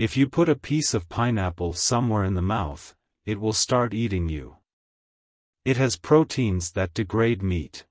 If you put a piece of pineapple somewhere in the mouth, it will start eating you. It has proteins that degrade meat.